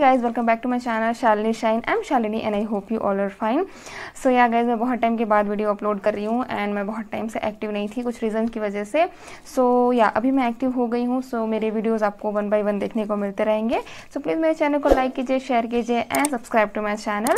Guys welcome back to my channel Shalini Shine I am Shalini and I hope you all are fine so yeah guys मैं बहुत time के बाद video upload कर रही हूँ and मैं बहुत टाइम से एक्टिव नहीं थी कुछ रीज़न की वजह से। सो so, या अभी मैं एक्टिव हो गई हूँ सो so, मेरे वीडियोज़ आपको वन बाई वन देखने को मिलते रहेंगे। सो so, प्लीज़ मेरे चैनल को लाइक कीजिए शेयर कीजिए and subscribe to my channel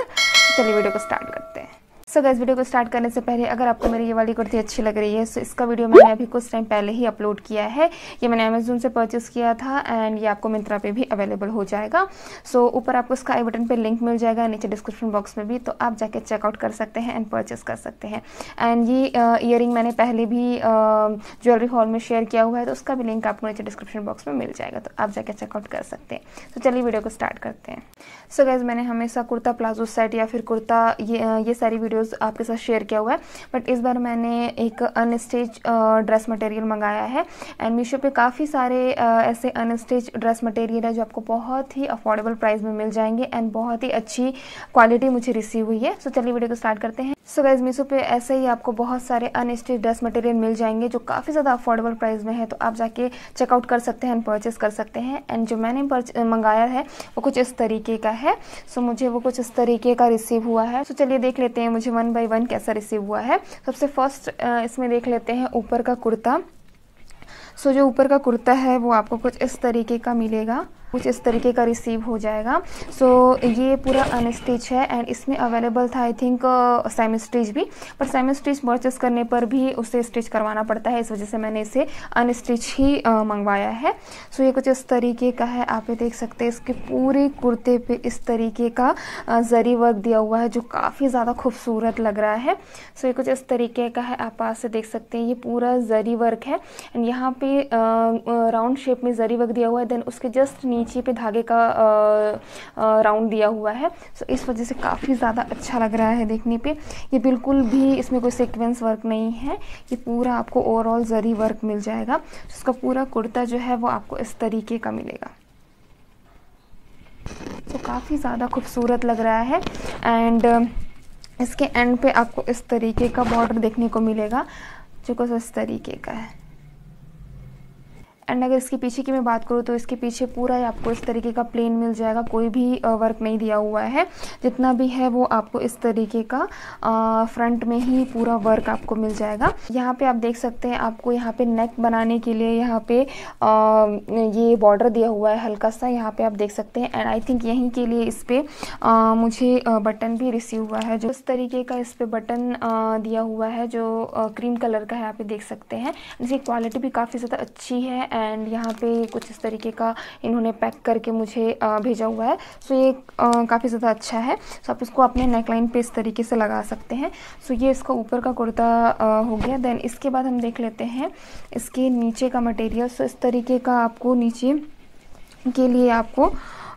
चलिए वीडियो को स्टार्ट करते हैं। सो so गैस वीडियो को स्टार्ट करने से पहले अगर आपको मेरी ये वाली कुर्ती अच्छी लग रही है तो इसका वीडियो मैंने अभी कुछ टाइम पहले ही अपलोड किया है। ये मैंने अमेजोन से परचेस किया था एंड ये आपको मिंत्रा पे भी अवेलेबल हो जाएगा। सो so, ऊपर आपको इसका आई बटन पे लिंक मिल जाएगा नीचे डिस्क्रिप्शन बॉक्स में भी तो आप जाके चेकआउट कर सकते हैं एंड परचेस कर सकते हैं। एंड ये इयर मैंने पहले भी ज्वेलरी हॉल में शेयर किया हुआ है तो उसका भी लिंक आपको नीचे डिस्क्रिप्शन बॉक्स में मिल जाएगा तो आप जाके चेकआउट कर सकते हैं। तो चलिए वीडियो को स्टार्ट करते हैं। सो so, गैज़ मैंने हमेशा कुर्ता प्लाजो सेट या फिर कुर्ता ये ये सारी वीडियोज़ आपके साथ शेयर शेयर किया हुआ है बट इस बार मैंने एक अनस्टिच ड्रेस मटेरियल मंगाया है। एंड मीशो पे काफ़ी सारे ऐसे अनस्टिच ड्रेस मटेरियल है जो आपको बहुत ही अफोर्डेबल प्राइस में मिल जाएँगे एंड बहुत ही अच्छी क्वालिटी मुझे रिसीव हुई है। सो so, चलिए वीडियो को स्टार्ट करते हैं। सो गाइज़ मीशो पे ऐसे ही आपको बहुत सारे अनस्टेज ड्रेस मटेरियल मिल जाएँगे जो काफ़ी ज़्यादा अफोर्डेबल प्राइस में है। तो आप जाके चेकआउट कर सकते हैं एंड परचेस कर सकते हैं। एंड जो मैंने मंगाया है वो कुछ इस तरीके का है। सो so, मुझे वो कुछ इस तरीके का रिसीव हुआ है। सो so, चलिए देख लेते हैं मुझे वन बाई वन कैसा रिसीव हुआ है। सबसे फ़र्स्ट इसमें देख लेते हैं ऊपर का कुर्ता। सो so, जो ऊपर का कुर्ता है वो आपको कुछ इस तरीके का मिलेगा। कुछ इस तरीके का रिसीव हो जाएगा। सो so, ये पूरा अनस्टिच है एंड इसमें अवेलेबल था आई थिंक सेमी स्टिच भी। पर सेमी स्टिच परचेस करने पर भी उसे स्टिच करवाना पड़ता है इस वजह से मैंने इसे अनस्टिच ही uh, मंगवाया है। सो so, ये कुछ इस तरीके का है आप ये देख सकते हैं इसके पूरे कुर्ते पे इस तरीके का जरी वर्क दिया हुआ है जो काफ़ी ज़्यादा खूबसूरत लग रहा है। सो so, ये कुछ इस तरीके का है आप पास से देख सकते हैं ये पूरा जरी वर्क है। एंड यहाँ पे राउंड शेप में जरी वर्क दिया हुआ है देन उसके जस्ट पे धागे का राउंड दिया हुआ है। सो इस वजह से काफ़ी ज़्यादा अच्छा लग रहा है देखने पे। ये बिल्कुल भी इसमें कोई सीक्वेंस वर्क नहीं है। ये पूरा आपको ओवरऑल जरी वर्क मिल जाएगा। इसका पूरा कुर्ता जो है वो आपको इस तरीके का मिलेगा। तो काफ़ी ज़्यादा खूबसूरत लग रहा है। एंड इसके एंड पे आपको इस तरीके का बॉर्डर देखने को मिलेगा, जो कुछ इस तरीके का है। एंड अगर इसके पीछे की मैं बात करूँ तो इसके पीछे पूरा ही आपको इस तरीके का प्लेन मिल जाएगा। कोई भी वर्क नहीं दिया हुआ है। जितना भी है वो आपको इस तरीके का फ्रंट में ही पूरा वर्क आपको मिल जाएगा। यहाँ पे आप देख सकते हैं आपको यहाँ पे नेक बनाने के लिए यहाँ पे आ, ये बॉर्डर दिया हुआ है हल्का सा यहाँ पे आप देख सकते हैं। एंड आई थिंक यहीं के लिए इस पर मुझे बटन भी रिसीव हुआ है। जो इस तरीके का इस पर बटन दिया हुआ है जो क्रीम कलर का है आप देख सकते हैं। इसकी क्वालिटी भी काफ़ी ज़्यादा अच्छी है। एंड यहाँ पे कुछ इस तरीके का इन्होंने पैक करके मुझे भेजा हुआ है। सो ये काफ़ी ज़्यादा अच्छा है। सो आप इसको अपने नेकलाइन पे इस तरीके से लगा सकते हैं। सो ये इसका ऊपर का कुर्ता हो गया। देन इसके बाद हम देख लेते हैं इसके नीचे का मटेरियल सो इस तरीके का आपको नीचे के लिए आपको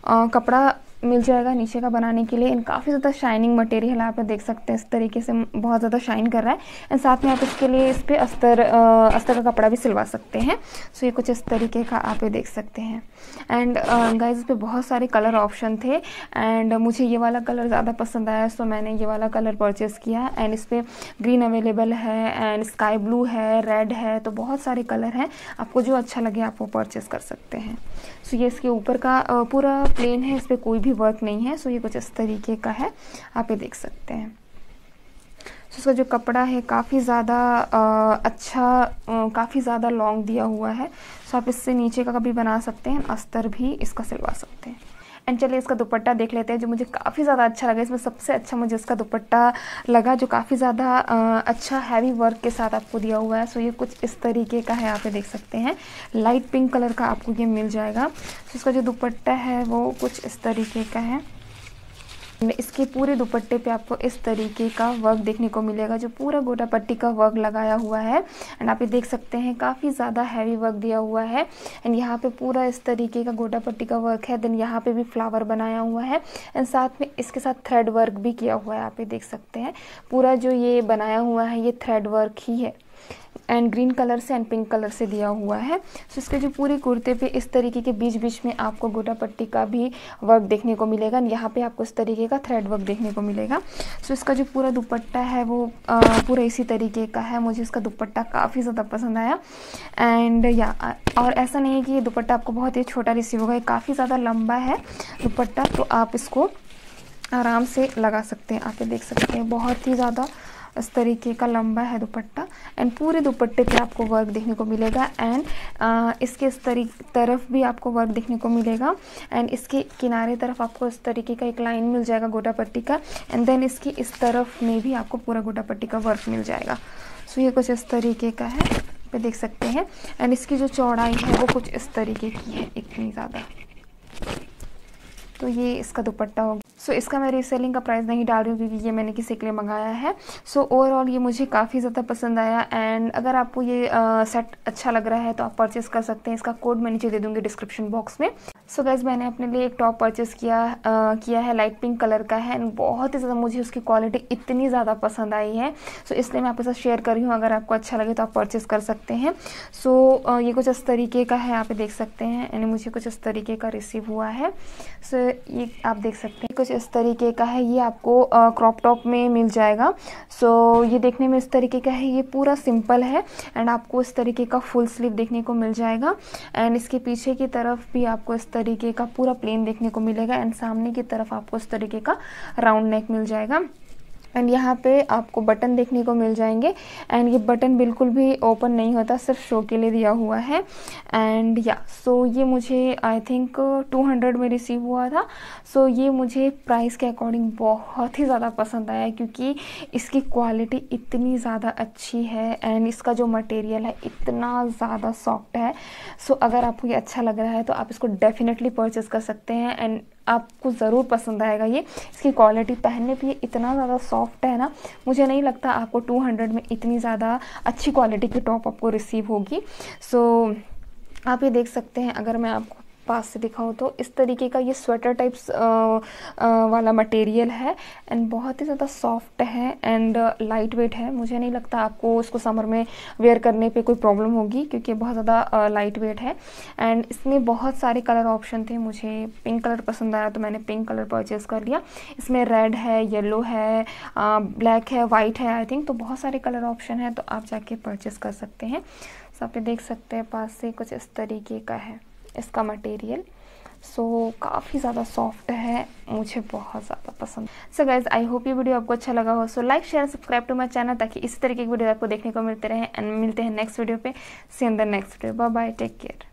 कपड़ा मिल जाएगा नीचे का बनाने के लिए। एंड काफ़ी ज़्यादा शाइनिंग मटेरियल आप देख सकते हैं। इस तरीके से बहुत ज़्यादा शाइन कर रहा है। एंड साथ में आप इसके लिए इस पर अस्तर आ, अस्तर का कपड़ा भी सिलवा सकते हैं। सो ये कुछ इस तरीके का आप ये देख सकते हैं। एंड गाइज़ इस पर बहुत सारे कलर ऑप्शन थे। एंड मुझे ये वाला कलर ज़्यादा पसंद आया सो मैंने ये वाला कलर परचेज़ किया। एंड इस पर ग्रीन अवेलेबल है एंड स्काई ब्लू है रेड है तो बहुत सारे कलर हैं। आपको जो अच्छा लगे आप वो परचेज़ कर सकते हैं। सो ये इसके ऊपर का पूरा प्लेन है। इस पर कोई भी वर्क नहीं है सो ये कुछ इस तरीके का है। आप ये देख सकते हैं। सो इसका जो कपड़ा है, काफ़ी ज़्यादा अच्छा काफ़ी ज़्यादा लॉन्ग दिया हुआ है। सो आप इससे नीचे का कभी बना सकते हैं, अस्तर भी इसका सिलवा सकते हैं। एंड चलिए इसका दुपट्टा देख लेते हैं जो मुझे काफ़ी ज़्यादा अच्छा लगा। इसमें सबसे अच्छा मुझे इसका दुपट्टा लगा, जो काफ़ी ज़्यादा अच्छा हैवी वर्क के साथ आपको दिया हुआ है। सो ये कुछ इस तरीके का है, आप देख सकते हैं। लाइट पिंक कलर का आपको ये मिल जाएगा। सो इसका जो दुपट्टा है, वो कुछ इस तरीके का है। इसके पूरे दुपट्टे पे आपको इस तरीके का वर्क देखने को मिलेगा, जो पूरा गोटा पट्टी का वर्क लगाया हुआ है। एंड आप ये देख सकते हैं, काफ़ी ज़्यादा हैवी वर्क दिया हुआ है। एंड यहाँ पे पूरा इस तरीके का गोटा पट्टी का वर्क है। देन यहाँ पे भी फ्लावर बनाया हुआ है। एंड साथ में इसके साथ थ्रेड वर्क भी किया हुआ है, आप ये देख सकते हैं। पूरा जो ये बनाया हुआ है, ये थ्रेड वर्क ही है। एंड ग्रीन कलर से एंड पिंक कलर से दिया हुआ है। सो इसके जो पूरे कुर्ते पे इस तरीके के बीच बीच में आपको गोटा पट्टी का भी वर्क देखने को मिलेगा यहाँ पे आपको इस तरीके का थ्रेड वर्क देखने को मिलेगा। सो इसका जो पूरा दुपट्टा है वो पूरा इसी तरीके का है। मुझे इसका दुपट्टा काफ़ी ज़्यादा पसंद आया। एंड या, और ऐसा नहीं है कि ये दुपट्टा आपको बहुत ही छोटा रिसीव होगा, ये काफ़ी ज़्यादा लंबा है दुपट्टा तो आप इसको आराम से लगा सकते हैं। आप देख सकते हैं, बहुत ही ज़्यादा इस तरीके का लंबा है दुपट्टा। एंड पूरे दुपट्टे पे आपको वर्क देखने को मिलेगा। एंड इसके इस तरी, तरफ़ भी आपको वर्क देखने को मिलेगा। एंड इसके किनारे तरफ़ आपको इस तरीके का एक लाइन मिल जाएगा गोटा पट्टी का। एंड देन इसकी इस तरफ़ में भी आपको पूरा गोटा पट्टी का वर्क मिल जाएगा। सो ये कुछ इस तरीके का है। पे देख सकते हैं। एंड इसकी जो चौड़ाई है, वो कुछ इस तरीके की है, इतनी ज़्यादा। तो ये इसका दुपट्टा होगा सो so, इसका मैं रीसेलिंग का प्राइस नहीं डाल रही हूँ क्योंकि ये मैंने किसी के लिए मंगाया है। सो so, ओवरऑल ये मुझे काफ़ी ज़्यादा पसंद आया एंड अगर आपको ये सेट अच्छा लग रहा है तो आप परचेस कर सकते हैं। इसका कोड मैं नीचे दे दूँगी डिस्क्रिप्शन बॉक्स में। सो so, गैस मैंने अपने लिए एक टॉप परचेस किया आ, किया है लाइट पिंक कलर का है एंड बहुत ही ज़्यादा मुझे उसकी क्वालिटी इतनी ज़्यादा पसंद आई है। सो so, इसलिए मैं आपके साथ शेयर कर रही हूँ। अगर आपको अच्छा लगे तो आप परचेस कर सकते हैं। सो so, ये कुछ इस तरीके का है आप देख सकते हैं। यानी मुझे कुछ इस तरीके का रिसीव हुआ है। सो so, ये आप देख सकते हैं। कुछ इस तरीके का है ये आपको क्रॉप टॉप में मिल जाएगा। सो so, ये देखने में इस तरीके का है ये पूरा सिंपल है एंड आपको इस तरीके का फुल स्लीव देखने को मिल जाएगा। एंड इसके पीछे की तरफ़ भी आपको इस तरीके का पूरा प्लेन देखने को मिलेगा एंड सामने की तरफ़ आपको इस तरीके का राउंड नेक मिल जाएगा। एंड यहाँ पे आपको बटन देखने को मिल जाएँगे। एंड ये बटन बिल्कुल भी ओपन नहीं होता सिर्फ़ शो के लिए दिया हुआ है। एंड या सो ये मुझे आई थिंक 200 में रिसीव हुआ था। सो so, ये मुझे प्राइस के अकॉर्डिंग बहुत ही ज़्यादा पसंद आया क्योंकि इसकी क्वालिटी इतनी ज़्यादा अच्छी है एंड इसका जो मटेरियल है इतना ज़्यादा सॉफ्ट है। सो so, अगर आपको ये अच्छा लग रहा है तो आप इसको डेफिनेटली परचेज़ कर सकते हैं। एंड आपको ज़रूर पसंद आएगा ये। इसकी क्वालिटी पहनने पर इतना ज़्यादा सॉफ्ट है ना मुझे नहीं लगता आपको 200 में इतनी ज़्यादा अच्छी क्वालिटी की टॉप आपको रिसीव होगी। सो so, आप ये देख सकते हैं अगर मैं आपको पास से दिखाऊँ तो इस तरीके का ये स्वेटर टाइप्स वाला मटेरियल है एंड बहुत ही ज़्यादा सॉफ्ट है एंड लाइट वेट है। मुझे नहीं लगता आपको इसको समर में वेयर करने पे कोई प्रॉब्लम होगी क्योंकि बहुत ज़्यादा लाइट वेट है। एंड इसमें बहुत सारे कलर ऑप्शन थे। मुझे पिंक कलर पसंद आया तो मैंने पिंक कलर परचेज़ कर लिया। इसमें रेड है येलो है ब्लैक है वाइट है आई थिंक तो बहुत सारे कलर ऑप्शन है तो आप जाके परचेज़ कर सकते हैं। सब पे देख सकते हैं, पास से कुछ इस तरीके का है। इसका मटेरियल सो so, काफ़ी ज़्यादा सॉफ्ट है. मुझे बहुत ज़्यादा पसंद सो गाइज़ आई होप ये वीडियो आपको अच्छा लगा हो. So like share subscribe to my channel ताकि इसी तरीके की वीडियो आपको देखने को मिलते रहे एंड मिलते हैं नेक्स्ट वीडियो पे. See in the next video bye bye take care